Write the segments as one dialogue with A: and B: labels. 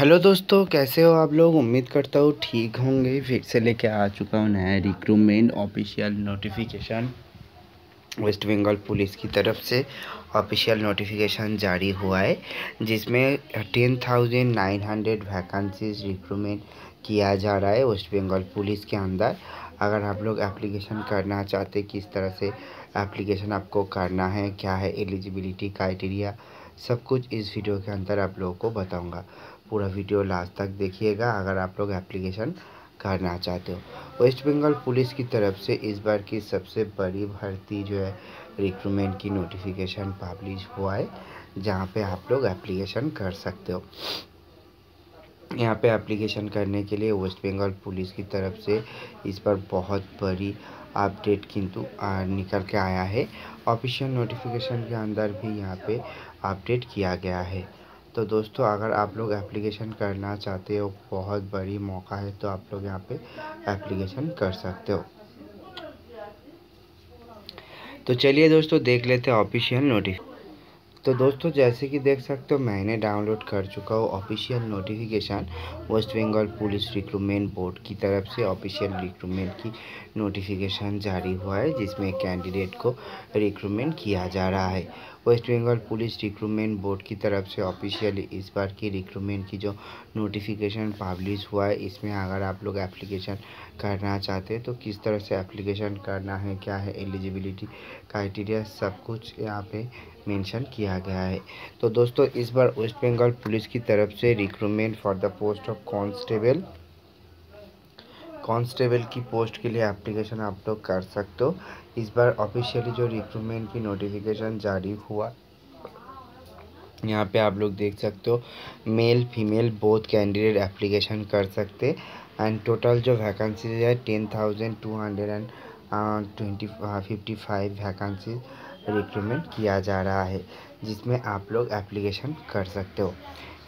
A: Hello दोस्तों, कैसे हो आप लोग? उम्मीद करता हूँ ठीक होंगे। फिर से लेके आ चुका हूँ नया recruitment official notification West Bengal police की तरफ़ से। ऑफिशियल नोटिफिकेशन जारी हुआ है, जिसमें ten thousand nine hundred vacancies recruitment किया जा रहा है वेस्ट बंगाल पुलिस के अंदर। अगर आप लोग एप्लीकेशन करना चाहते किस तरह से एप्लीकेशन आपको करना है, क्या है एलिजिबिलिटी क्राइटेरिया सब कुछ इस वीडियो के अंदर आप लोगों को बताऊँगा। पूरा वीडियो लास्ट तक देखिएगा अगर आप लोग एप्लीकेशन करना चाहते हो। वेस्ट बंगाल पुलिस की तरफ़ से इस बार की सबसे बड़ी भर्ती जो है रिक्रूटमेंट की नोटिफिकेशन पब्लिश हुआ है, जहाँ पे आप लोग एप्लीकेशन कर सकते हो। यहाँ पे एप्लीकेशन करने के लिए वेस्ट बंगाल पुलिस की तरफ़ से इस पर बहुत बड़ी अपडेट किंतु निकल के आया है। ऑफिशियल नोटिफिकेशन के अंदर भी यहाँ पे अपडेट किया गया है। तो दोस्तों, अगर आप लोग एप्लीकेशन करना चाहते हो, बहुत बड़ी मौका है तो आप लोग यहाँ पे एप्लीकेशन कर सकते हो। तो चलिए दोस्तों, देख लेते हैं ऑफिशियल नोटिस तो दोस्तों, जैसे कि देख सकते हो, मैंने डाउनलोड कर चुका हूँ official notification West Bengal police recruitment board की तरफ़ से ऑफिशियल रिक्रूटमेंट की नोटिफिकेशन जारी हुआ है, जिसमें कैंडिडेट को रिक्रूटमेंट किया जा रहा है। West Bengal police recruitment board की तरफ़ से ऑफिशियली इस बार की रिक्रूटमेंट की जो नोटिफिकेशन पब्लिश हुआ है, इसमें अगर आप लोग एप्लीकेशन करना चाहते हैं तो किस तरह से एप्लीकेशन करना है, क्या है, एलिजिबिलिटी क्राइटेरिया, सब कुछ यहाँ पे मेंशन किया गया है। तो दोस्तों, इस बार वेस्ट बंगाल पुलिस की तरफ़ से recruitment for the post of constable constable की पोस्ट के लिए एप्लीकेशन आप लोग कर सकते हो। इस बार ऑफिशियली जो रिक्रूटमेंट की नोटिफिकेशन जारी हुआ, यहाँ पे आप लोग देख सकते हो male female both candidate application कर सकते एंड टोटल जो वैकेंसीज है ten thousand two hundred and twenty fifty five vacancies recruitment किया जा रहा है, जिसमें आप लोग एप्लीकेशन कर सकते हो।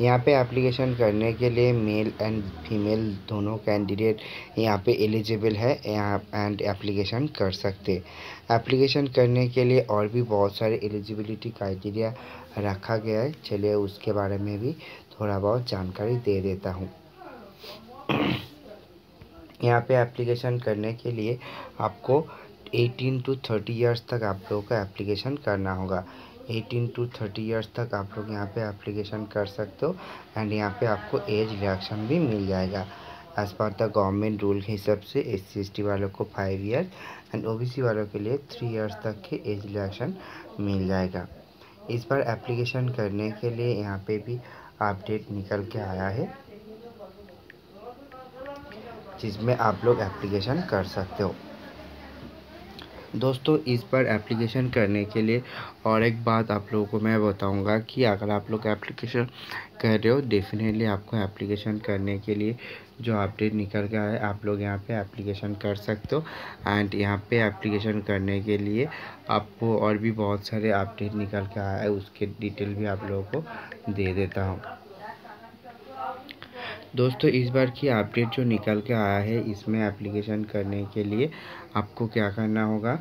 A: यहाँ पे एप्लीकेशन करने के लिए मेल एंड फीमेल दोनों कैंडिडेट यहाँ पे एलिजिबल है, यहाँ एंड एप्लीकेशन कर सकते। एप्लीकेशन करने के लिए और भी बहुत सारे एलिजिबिलिटी क्राइटेरिया रखा गया है, चलिए उसके बारे में भी थोड़ा बहुत जानकारी दे देता हूँ। यहाँ पे एप्लीकेशन करने के लिए आपको एटीन टू थर्टी ईयर्स तक आप लोगों का एप्लीकेशन करना होगा। एटीन टू थर्टी ईयर्स तक आप लोग यहाँ पे एप्लीकेशन कर सकते हो एंड यहाँ पे आपको एज रिएक्शन भी मिल जाएगा। As per the government rule के हिसाब से एस सी वालों को five years and O B C वालों के लिए थ्री ईयर्स तक के एज रिएक्शन मिल जाएगा। इस बार एप्लीकेशन करने के लिए यहाँ पे भी अपडेट निकल के आया है, जिसमें आप लोग एप्लीकेशन कर सकते हो। दोस्तों, इस पर एप्लीकेशन करने के लिए और एक बात आप लोगों को मैं बताऊँगा कि अगर आप लोग एप्लीकेशन कर रहे हो डेफिनेटली आपको एप्लीकेशन करने के लिए जो अपडेट निकल गया है, आप लोग यहाँ पे एप्लीकेशन कर सकते हो। एंड यहाँ पे एप्लीकेशन करने के लिए आपको और भी बहुत सारे अपडेट निकल के आया है, उसके डिटेल भी आप लोगों को दे देता हूँ। दोस्तों, इस बार की अपडेट जो निकल के आया है, इसमें एप्लीकेशन करने के लिए आपको क्या करना होगा?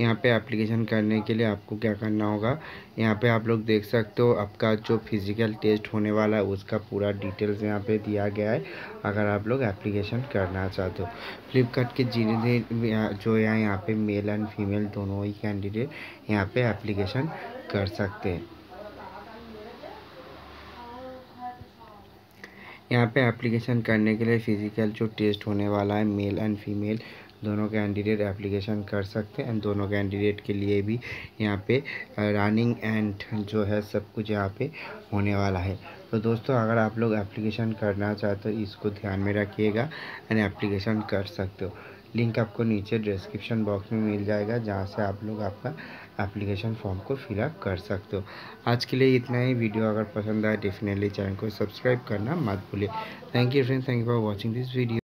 A: यहाँ पे एप्लीकेशन करने के लिए आपको क्या करना होगा? यहाँ पे आप लोग देख सकते हो, आपका जो फ़िज़िकल टेस्ट होने वाला है, उसका पूरा डिटेल्स यहाँ पे दिया गया है, अगर आप लोग एप्लीकेशन करना चाहते हो। फ्लिपकार्ट के जिन्हें जो यहाँ यहाँ पे मेल एंड फीमेल दोनों ही कैंडिडेट यहाँ पे एप्लीकेशन कर सकते हैं। यहाँ पे एप्लीकेशन करने के लिए फ़िज़िकल जो टेस्ट होने वाला है मेल एंड फीमेल दोनों कैंडिडेट एप्लीकेशन कर सकते हैं। दोनों कैंडिडेट के लिए भी यहाँ पे रनिंग एंड जो है सब कुछ यहाँ पे होने वाला है। तो दोस्तों, अगर आप लोग एप्लीकेशन करना चाहते हो, इसको ध्यान में रखिएगा एंड एप्लीकेशन कर सकते हो। लिंक आपको नीचे डिस्क्रिप्शन बॉक्स में मिल जाएगा, जहाँ से आप लोग आपका एप्लीकेशन फॉर्म को फिलअप कर सकते हो। आज के लिए इतना ही। वीडियो अगर पसंद आए डेफिनेटली चैनल को सब्सक्राइब करना मत भूलिए। Thank you friends thank you for watching this video